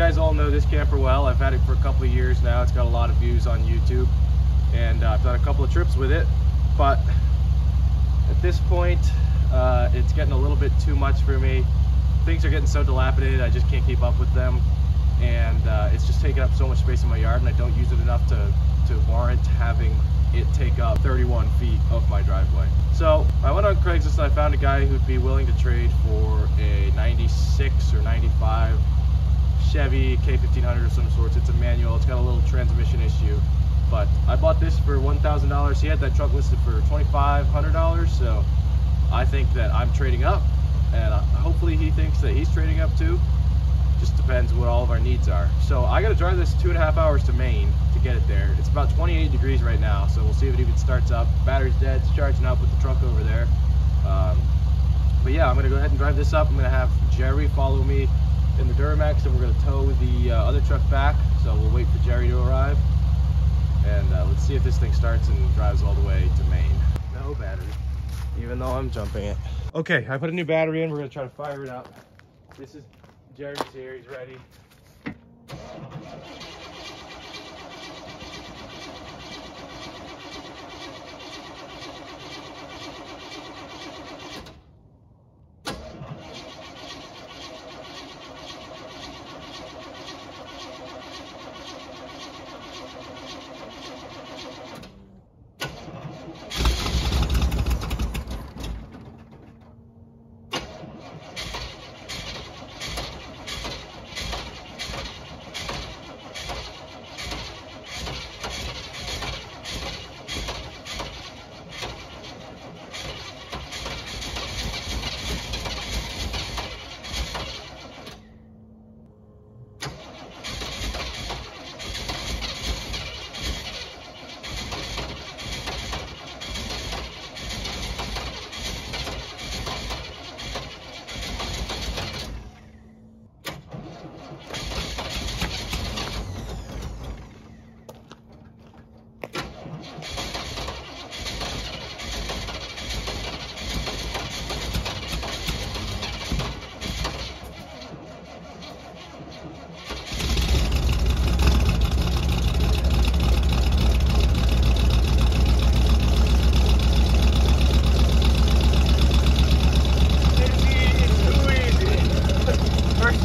guys all know this camper well. I've had it for a couple of years now. It's got a lot of views on YouTube and uh, I've done a couple of trips with it. But at this point, uh, it's getting a little bit too much for me. Things are getting so dilapidated, I just can't keep up with them. And uh, it's just taking up so much space in my yard and I don't use it enough to, to warrant having it take up 31 feet of my driveway. So I went on Craigslist and I found a guy who'd be willing to trade for a 96 or 95 Chevy K1500 of some sorts. It's a manual, it's got a little transmission issue. But I bought this for $1,000. He had that truck listed for $2,500. So I think that I'm trading up and uh, hopefully he thinks that he's trading up too. Just depends what all of our needs are. So I gotta drive this two and a half hours to Maine to get it there. It's about 28 degrees right now, so we'll see if it even starts up. Battery's dead, it's charging up with the truck over there. Um, but yeah, I'm gonna go ahead and drive this up. I'm gonna have Jerry follow me in the Duramax and we're gonna tow the uh, other truck back. So we'll wait for Jerry to arrive. And uh, let's see if this thing starts and drives all the way to Maine. No battery, even though I'm jumping it. Okay, I put a new battery in. We're gonna try to fire it up. This is Jerry's here, he's ready.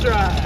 First try.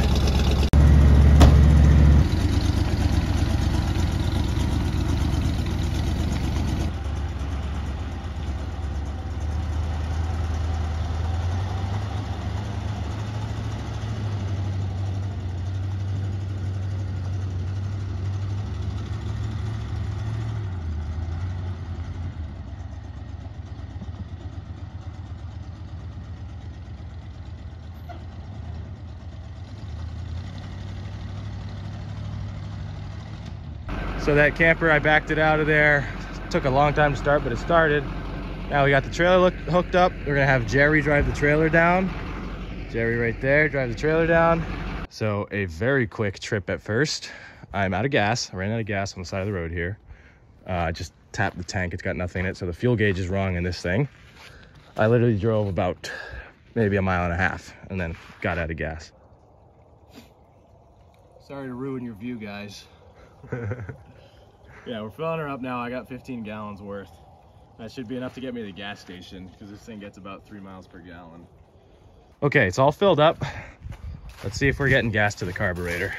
So that camper, I backed it out of there. took a long time to start, but it started. Now we got the trailer look, hooked up. We're gonna have Jerry drive the trailer down. Jerry right there, drive the trailer down. So a very quick trip at first. I'm out of gas. I ran out of gas on the side of the road here. Uh, I just tapped the tank. It's got nothing in it. So the fuel gauge is wrong in this thing. I literally drove about maybe a mile and a half and then got out of gas. Sorry to ruin your view, guys. yeah, we're filling her up now. I got 15 gallons worth. That should be enough to get me to the gas station because this thing gets about three miles per gallon. Okay, it's all filled up. Let's see if we're getting gas to the carburetor.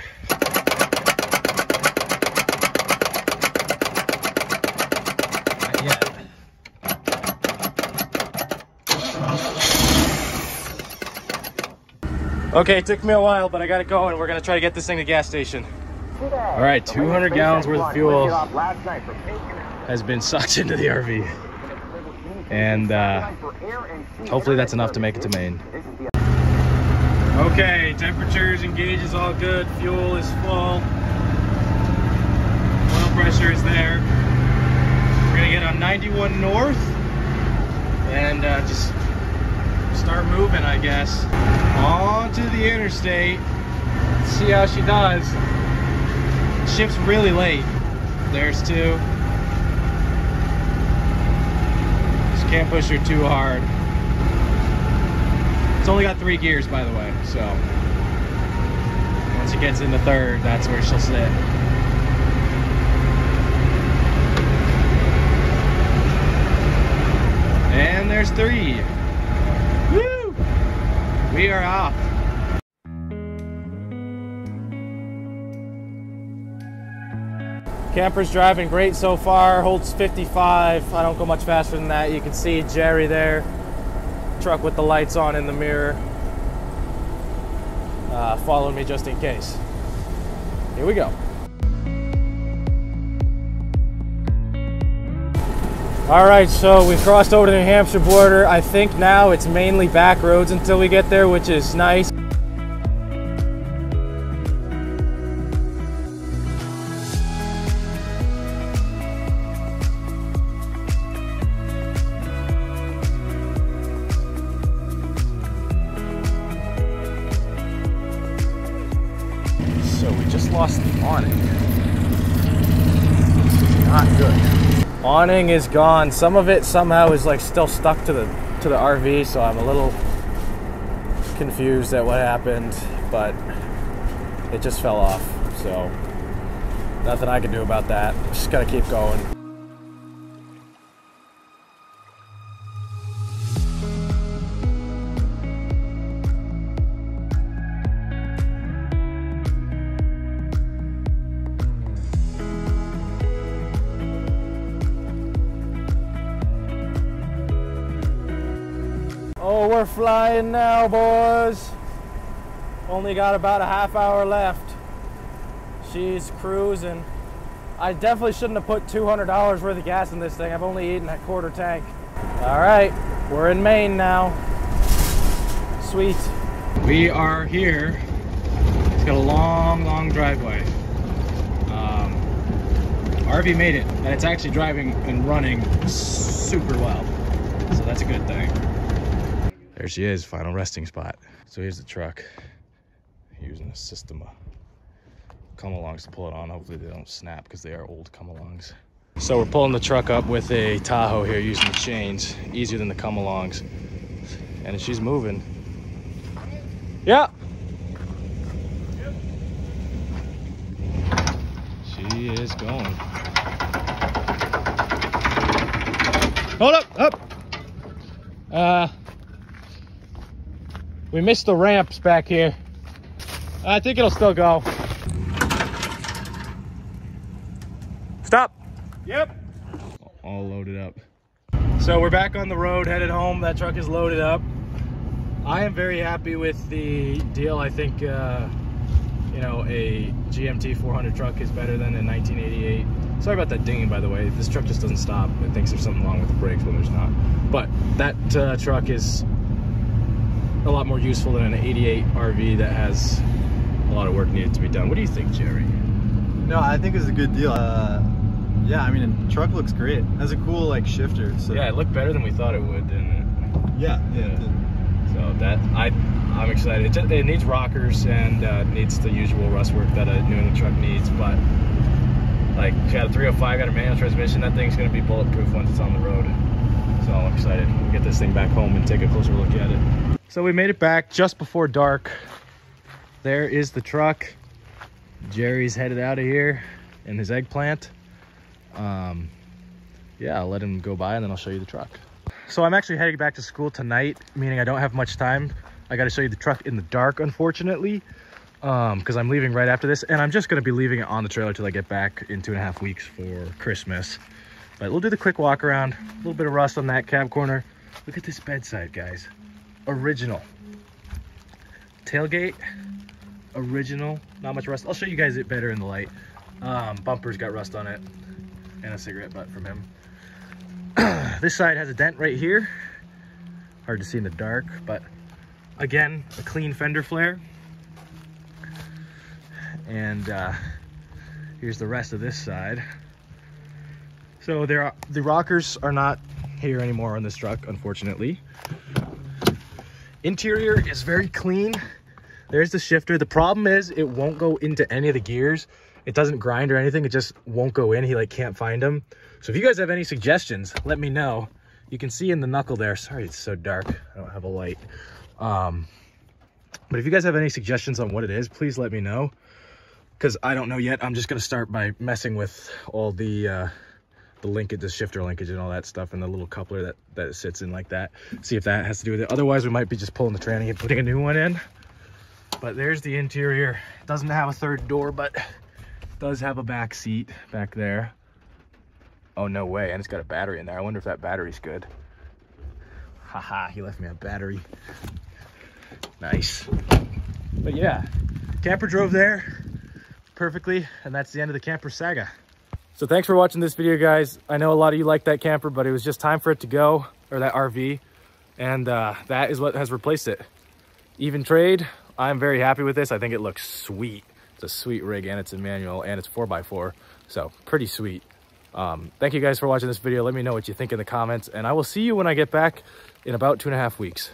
Not yet. Okay, it took me a while, but I got it going. We're gonna try to get this thing to the gas station. All right, 200 gallons worth of fuel has been sucked into the RV. And uh, hopefully that's enough to make it to Maine. Okay, temperatures and gauge is all good. Fuel is full. Oil pressure is there. We're gonna get on 91 North and uh, just start moving, I guess. On to the interstate. Let's see how she does. Ship's really late. There's two. Just can't push her too hard. It's only got three gears, by the way, so Once she gets in the third, that's where she'll sit. And there's three. Woo! We are off. Camper's driving great so far, holds 55. I don't go much faster than that. You can see Jerry there, truck with the lights on in the mirror, uh, following me just in case. Here we go. All right, so we crossed over the New Hampshire border. I think now it's mainly back roads until we get there, which is nice. Awning is gone. Some of it somehow is like still stuck to the to the RV, so I'm a little confused at what happened, but it just fell off. So nothing I can do about that. Just gotta keep going. We're flying now, boys. Only got about a half hour left. She's cruising. I definitely shouldn't have put $200 worth of gas in this thing. I've only eaten a quarter tank. All right, we're in Maine now. Sweet. We are here. It's got a long, long driveway. Um, RV made it, and it's actually driving and running super well. So that's a good thing. There she is, final resting spot. So here's the truck. Using a system of come alongs to pull it on. Hopefully they don't snap because they are old come alongs. So we're pulling the truck up with a Tahoe here using the chains. Easier than the come alongs. And she's moving. Yeah. She is going. Hold up, up. Uh, we missed the ramps back here. I think it'll still go. Stop. Yep. All loaded up. So we're back on the road, headed home. That truck is loaded up. I am very happy with the deal. I think, uh, you know, a GMT 400 truck is better than a 1988. Sorry about that dinging, by the way. This truck just doesn't stop. It thinks there's something wrong with the brakes when there's not. But that uh, truck is a lot more useful than an 88 RV that has a lot of work needed to be done. What do you think, Jerry? No, I think it's a good deal. Uh, yeah, I mean, the truck looks great. It has a cool like shifter. So Yeah, it looked better than we thought it would, didn't it? yeah, yeah. It. So that I, I'm excited. It, just, it needs rockers and uh, needs the usual rust work that a New England truck needs, but like it's got a 305, got a manual transmission. That thing's gonna be bulletproof once it's on the road. So I'm excited. We'll get this thing back home and take a closer look at it. So we made it back just before dark. There is the truck. Jerry's headed out of here in his eggplant. Um, yeah, I'll let him go by and then I'll show you the truck. So I'm actually heading back to school tonight, meaning I don't have much time. I got to show you the truck in the dark, unfortunately, because I'm leaving right after this. And I'm just going to be leaving it on the trailer till I get back in two and a half weeks for Christmas. But we'll do the quick walk around. A little bit of rust on that cab corner. Look at this bedside, guys. Original. Tailgate, original. Not much rust. I'll show you guys it better in the light. Um, bumper's got rust on it. And a cigarette butt from him. this side has a dent right here. Hard to see in the dark, but again, a clean fender flare. And uh, here's the rest of this side. So there are, the rockers are not here anymore on this truck, unfortunately. Interior is very clean. There's the shifter. The problem is it won't go into any of the gears. It doesn't grind or anything. It just won't go in. He like can't find them. So if you guys have any suggestions, let me know. You can see in the knuckle there. Sorry, it's so dark. I don't have a light. Um, But if you guys have any suggestions on what it is, please let me know. Because I don't know yet. I'm just going to start by messing with all the uh, the linkage, the shifter linkage and all that stuff and the little coupler that, that it sits in like that. See if that has to do with it. Otherwise, we might be just pulling the tranny and putting a new one in. But there's the interior. Doesn't have a third door, but does have a back seat back there. Oh, no way. And it's got a battery in there. I wonder if that battery's good. Haha, he left me a battery. Nice. But yeah, camper drove there perfectly. And that's the end of the camper saga. So thanks for watching this video, guys. I know a lot of you like that camper, but it was just time for it to go, or that RV. And uh, that is what has replaced it. Even trade, I'm very happy with this. I think it looks sweet. It's a sweet rig and it's a manual and it's 4x4. So pretty sweet. Um, thank you guys for watching this video. Let me know what you think in the comments and I will see you when I get back in about two and a half weeks.